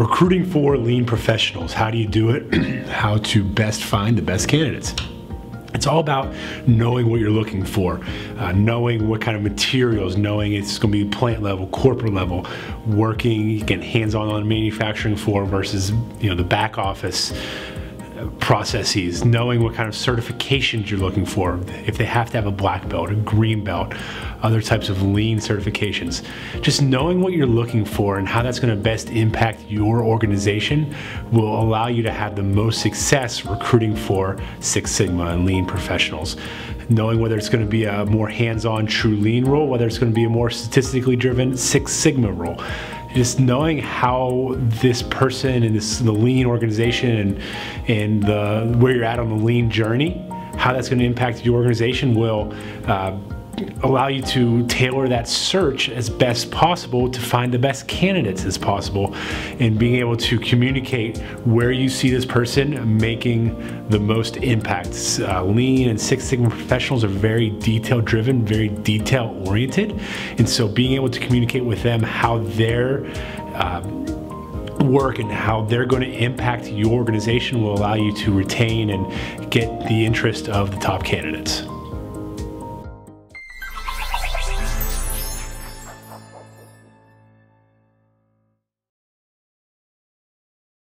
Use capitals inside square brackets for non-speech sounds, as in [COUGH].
recruiting for lean professionals. How do you do it? [CLEARS THROAT] How to best find the best candidates. It's all about knowing what you're looking for, uh, knowing what kind of materials, knowing it's going to be plant level, corporate level, working again hands-on on manufacturing floor versus you know the back office processes, knowing what kind of certifications you're looking for, if they have to have a black belt, a green belt, other types of lean certifications. Just knowing what you're looking for and how that's going to best impact your organization will allow you to have the most success recruiting for Six Sigma and lean professionals. Knowing whether it's going to be a more hands-on true lean role, whether it's going to be a more statistically driven Six Sigma role just knowing how this person and this the lean organization and and the where you're at on the lean journey, how that's going to impact your organization will. Uh, allow you to tailor that search as best possible to find the best candidates as possible and being able to communicate where you see this person making the most impact. Uh, lean and Six Sigma professionals are very detail driven, very detail oriented. And so being able to communicate with them how their uh, work and how they're going to impact your organization will allow you to retain and get the interest of the top candidates.